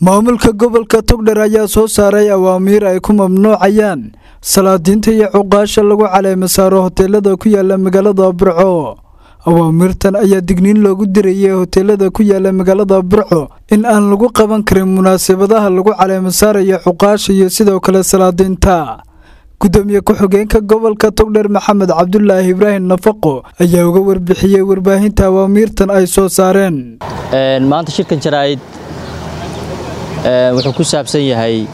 maamulka gobolka togdher ayaa soo saaray awaamiir ay ku mamnuucayaan. Salaadiinta iyo cuqaasha lagu caleema saaro hoteelada ku yaalla magaalada burco. Awaamiirtan ayaa digniin loogu dirayay hoteelada ku yaalla magaalada burco in aan lagu qaban karin munaasabadaha lagu caleema saarayo cuqaasha iyo sidoo kale salaadiinta gudoomiye ku-xigeenka gobolka togdher maxamed cabdulaahi ibraahim nafaqo ayaa uga warbixiyey warbaahinta awaamiirtan ay soo saareen wuxuu ku saabsan yahay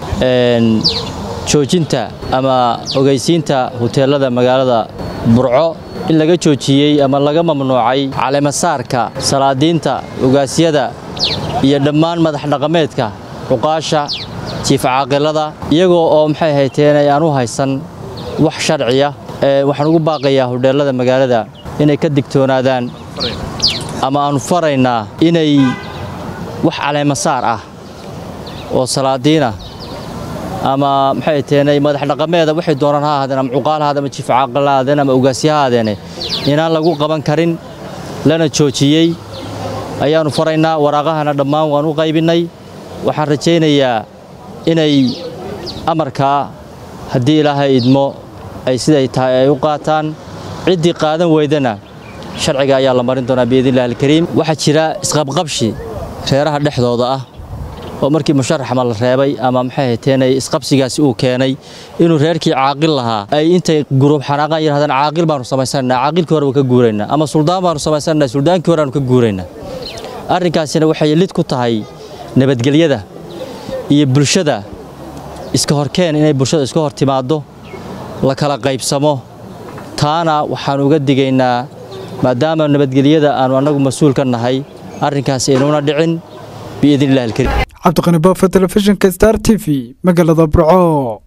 joojinta ama ogeysiinta hoteelada magaalada burco. In laga joojiyey ama laga mamnuucay caleemasaarka salaadiinta ogaasyada iyo dhammaan madax dhaqameedka cuqaasha jiif caaqilada iyagoo oo maxay hayteen aan u haysan wax sharciya waxaan ugu baaqayaa hodheellada magaalada inay ka digtoonaadaan ama aanu faraynaa inay wax caleemasaar ah oo salaadiina ama maxay teenay madax dhaqameeda waxay doonaan ha ahaadeen ama cuqaal ha ama jiif caaqil ha ahaadeen ama ugaasya ha ahaadeene inaan lagu qaban karin lana joojiyey ayaannu faraynaa waraaqahana dhammaan waan u qaybinnay waxaan rajaynayaa inay amarkaa haddii ilaahay idmo ay siday tahay ay u qaataan. Ciddii qaadan weydana sharciga ayaa la marin doonaa biidnillahi alkariim. Waxaa jira isqabqabshi reeraha dhexdooda ah oo markii musharaxma la reebay ama maxay hayteenay isqabsigaasi uu keenay inuu reerkii caaqil lahaa. Ay intay guruub xanaaqaan yidhahdaan caaqil baanu samaysanaynaa caaqilkii hore ka guuraynaa ama suldaan baanu samaysanaynaa suldaankii hore aanu ka guuraynaa arrinkaasina waxay lid ku tahay nabadgelyada iyo bulshada iska horkeen inay bulshada iska hor timaaddo la kala qaybsamo. Taana waxaan uga digaynaa maadaama nabadgelyada aanu annagu mas'uul ka nahay arrinkaasi inuuna dhicin biidnillahi alkariim cabdiqani baafa telefishinka star t v magaalada burco